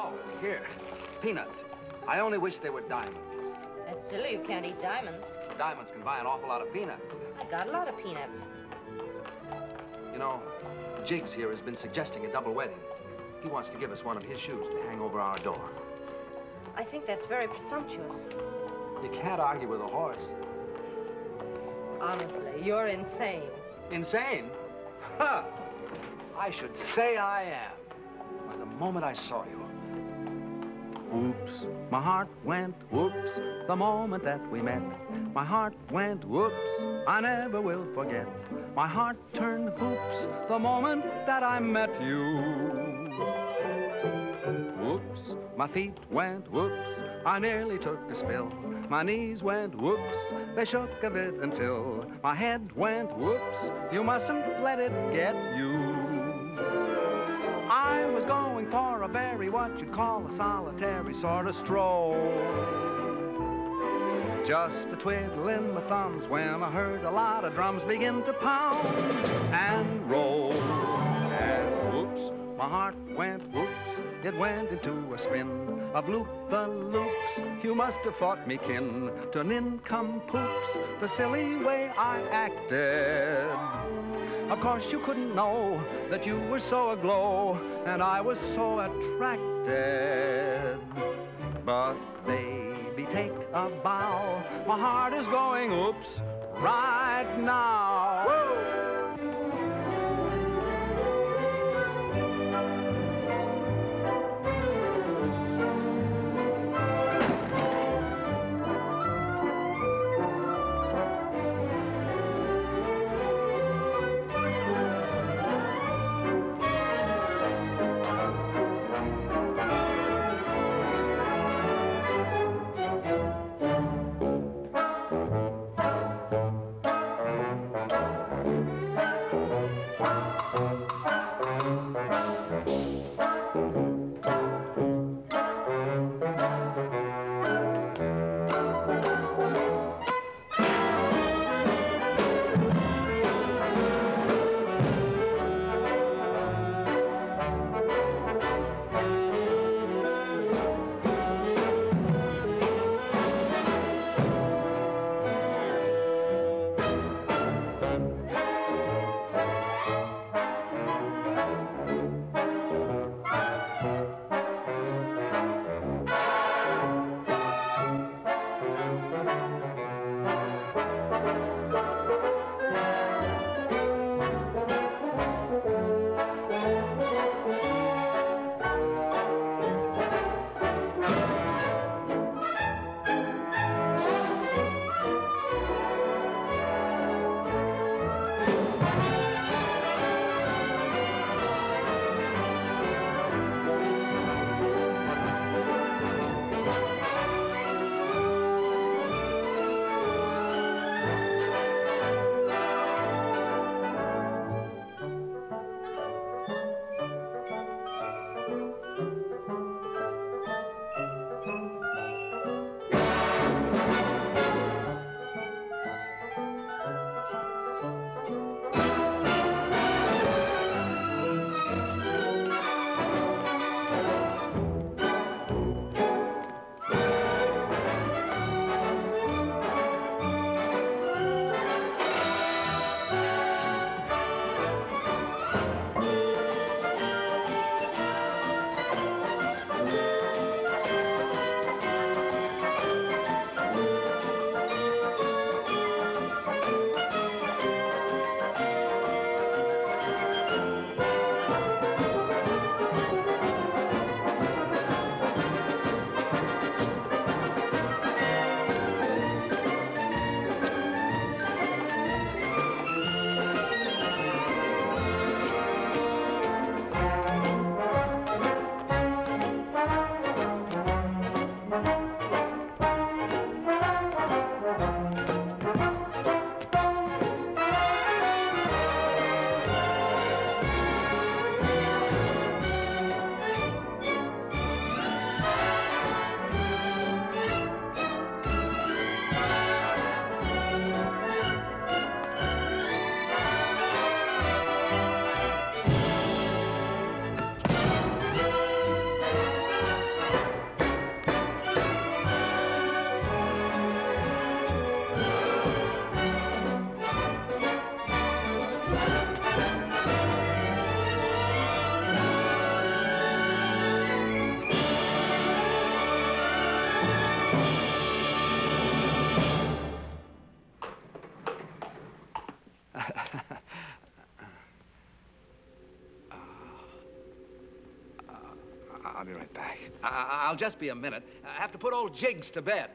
Oh, here. Peanuts. I only wish they were diamonds. That's silly. You can't eat diamonds. Diamonds can buy an awful lot of peanuts. I got a lot of peanuts. You know, Jiggs here has been suggesting a double wedding. He wants to give us one of his shoes to hang over our door. I think that's very presumptuous. You can't argue with a horse. Honestly, you're insane. Insane? Ha! I should say I am. By the moment I saw you. Oops, my heart went whoops the moment that we met. My heart went whoops, I never will forget. My heart turned whoops the moment that I met you. Whoops, my feet went whoops, I nearly took a spill. My knees went whoops, they shook a bit until my head went whoops. You mustn't let it get you. What you'd call a solitary sort of stroll. Just a twiddle in my thumbs when I heard a lot of drums begin to pound and roll. And whoops, my heart went whoops. It went into a spin of loop the loops. You must have thought me kin to nincompoops, the silly way I acted. Of course, you couldn't know that you were so aglow and I was so attracted. But baby, take a bow. My heart is going oops right now. Be right back. I- I'll just be a minute. I have to put old Jiggs to bed.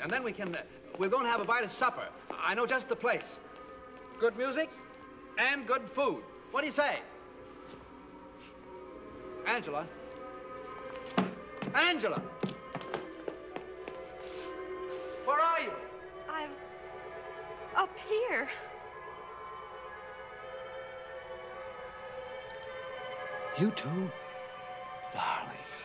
And then we can, uh, we're going to have a bite of supper. I know just the place. Good music and good food. What do you say? Angela? Angela! Where are you? I'm up here. You too? Darling.